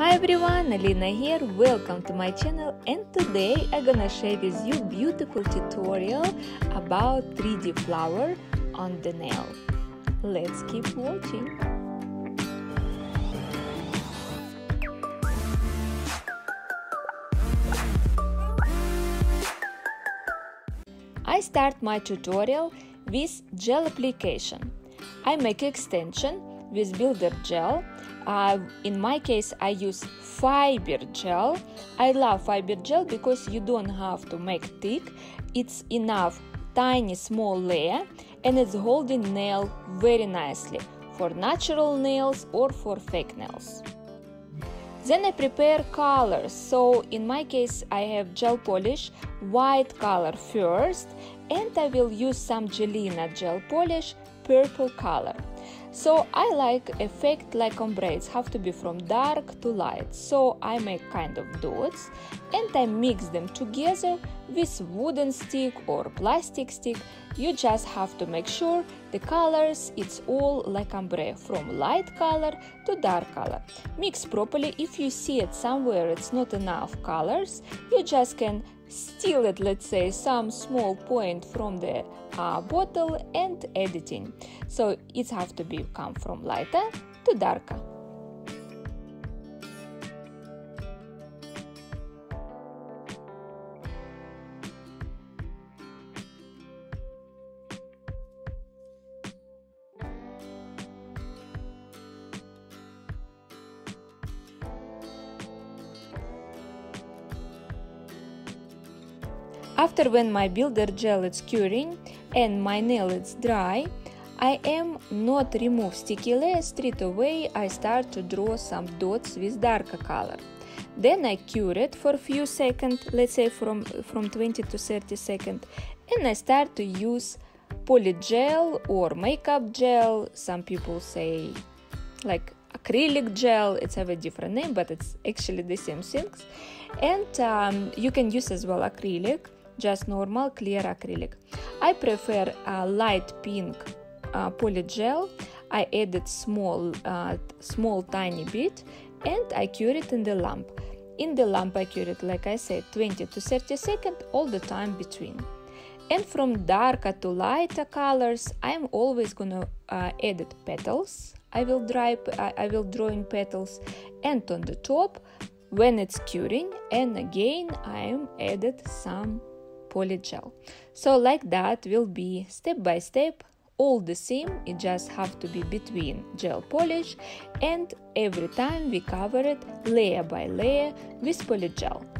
Hi everyone, Alina here, welcome to my channel and today I'm gonna share with you beautiful tutorial about 3D flower on the nail. Let's keep watching. I start my tutorial with gel application. I make extension with builder gel uh, in my case, I use fiber gel. I love fiber gel because you don't have to make thick. It's enough tiny small layer and it's holding nail very nicely for natural nails or for fake nails. Then I prepare colors. So in my case, I have gel polish, white color first, and I will use some Gelina gel polish, purple color. So I like effect like ombre. It have to be from dark to light. So I make kind of dots and I mix them together with wooden stick or plastic stick. You just have to make sure the colors it's all like ombre from light color to dark color. Mix properly. If you see it somewhere it's not enough colors, you just can steal it let's say some small point from the uh, bottle and editing so it have to be come from lighter to darker After when my builder gel is curing and my nail is dry, I am not remove sticky layer straight away, I start to draw some dots with darker color. Then I cure it for a few seconds, let's say from, from 20 to 30 seconds, and I start to use polygel or makeup gel. Some people say like acrylic gel, it's have a different name, but it's actually the same things. And um, you can use as well acrylic just normal clear acrylic. I prefer a light pink uh, polygel. I added small, uh, small tiny bit and I cure it in the lamp. In the lamp I cure it like I said 20 to 30 seconds all the time between. And from darker to lighter colors I'm always gonna uh, add petals. I will dry I, I will draw in petals and on the top when it's curing and again I'm added some polygel. So like that will be step by step all the same it just have to be between gel polish and every time we cover it layer by layer with polygel.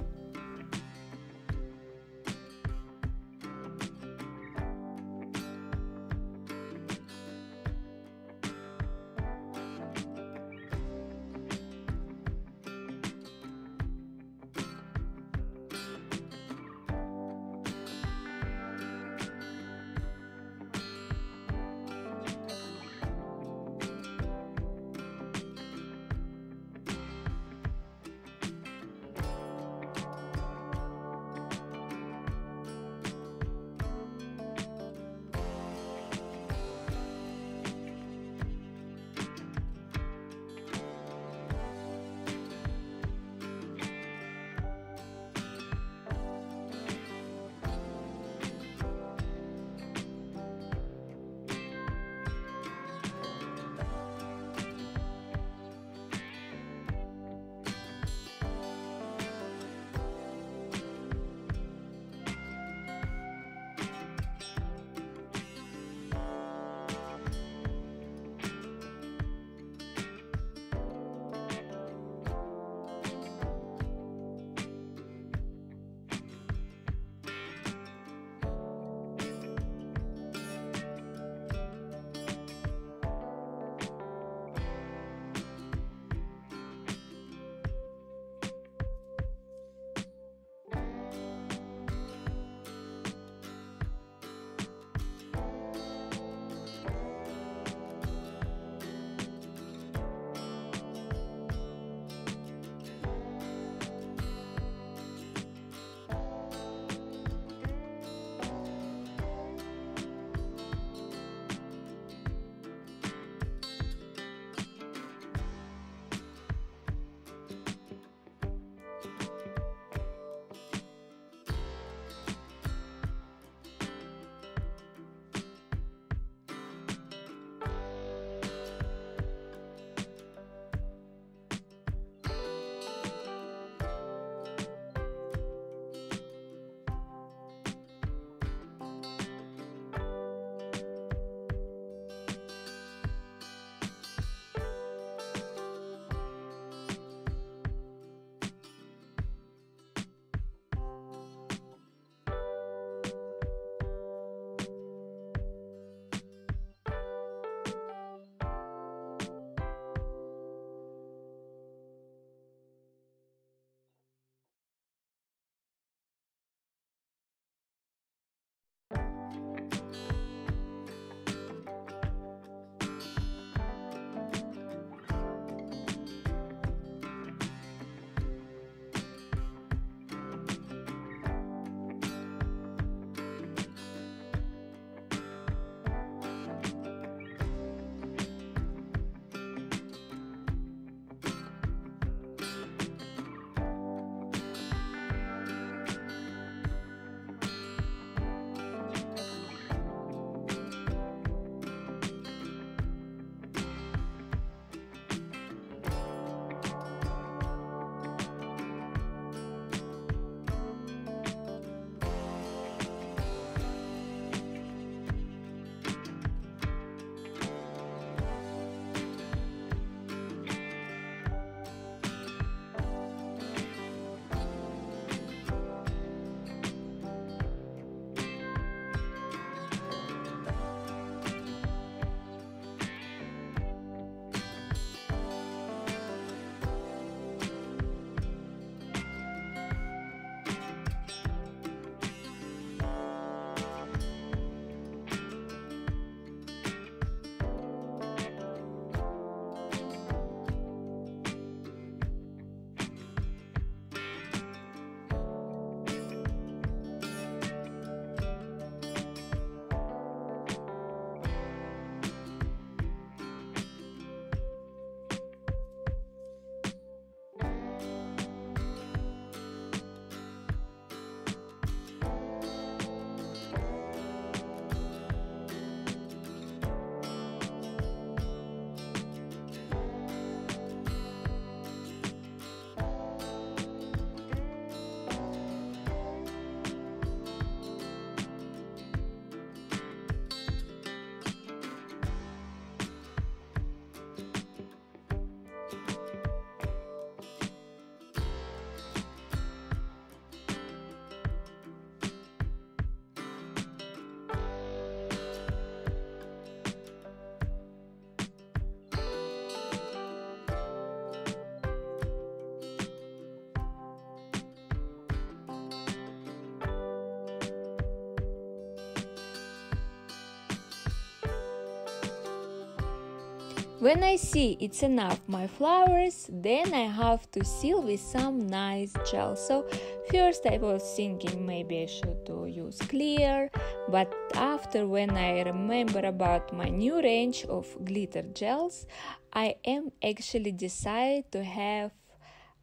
When I see it's enough my flowers, then I have to seal with some nice gel. So first I was thinking maybe I should use clear, but after when I remember about my new range of glitter gels, I am actually decide to have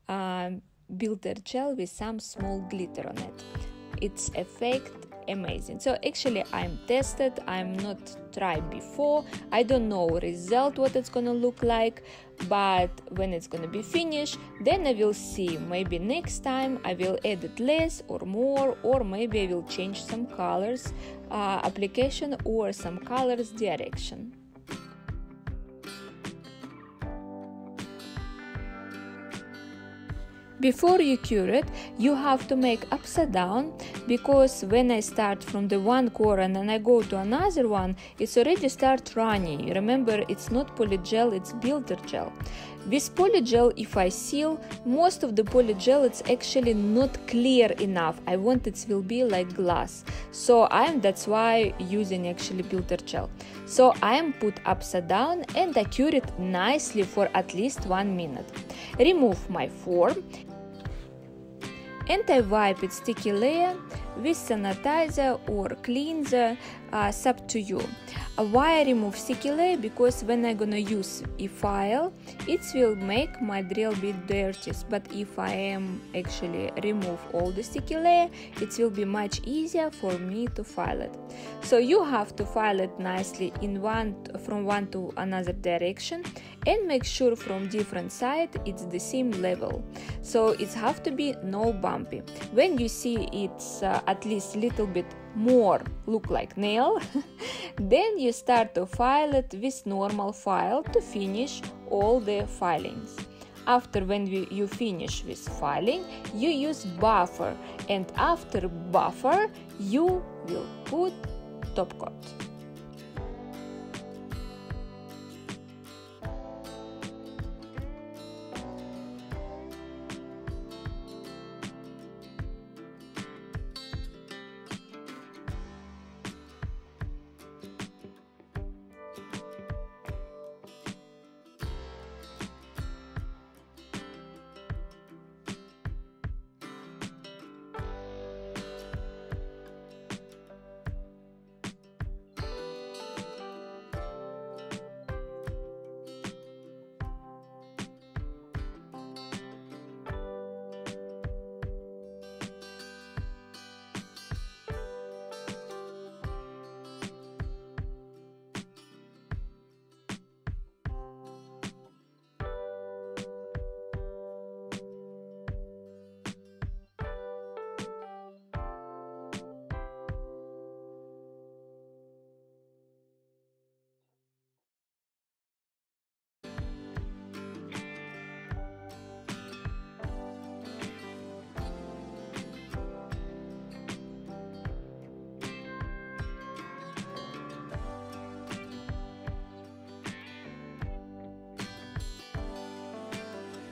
um, builder gel with some small glitter on it. Its effect amazing so actually i'm tested i'm not tried before. I don't know result what it's gonna look like but when it's gonna be finished then i will see. Maybe next time i will edit less or more or maybe i will change some colors uh, application or some colors direction Before you cure it, you have to make upside down because when I start from the one core and I go to another one, it's already start running. Remember, it's not polygel, it's builder gel. With polygel, if I seal, most of the polygel it's actually not clear enough. I want it will be like glass. So I'm that's why using actually builder gel. So I'm put upside down and I cure it nicely for at least one minute. Remove my form and I wipe it sticky layer with sanitizer or cleanser, uh, up to you. Why I remove sticky layer? Because when I'm gonna use a file, it will make my drill bit dirty. But if I am actually remove all the sticky layer, it will be much easier for me to file it. So you have to file it nicely in one from one to another direction and make sure from different side it's the same level. So it have to be no bumpy. When you see it's uh, at least little bit more look like nail then you start to file it with normal file to finish all the filings. After when we, you finish with filing you use buffer and after buffer you will put top coat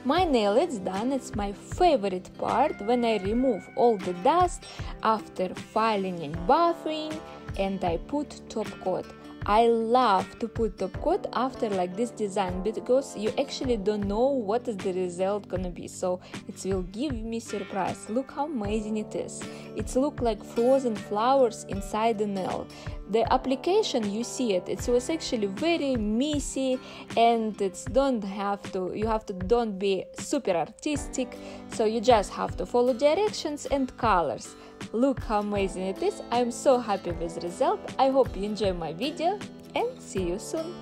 My nail is done, it's my favorite part when I remove all the dust after filing and buffing and I put top coat. I love to put top coat after like this design because you actually don't know what is the result gonna be. So it will give me surprise. Look how amazing it is. It's look like frozen flowers inside the nail the application you see it it was actually very messy and it's don't have to you have to don't be super artistic so you just have to follow directions and colors Look how amazing it is. I'm so happy with the result. I hope you enjoy my video and see you soon.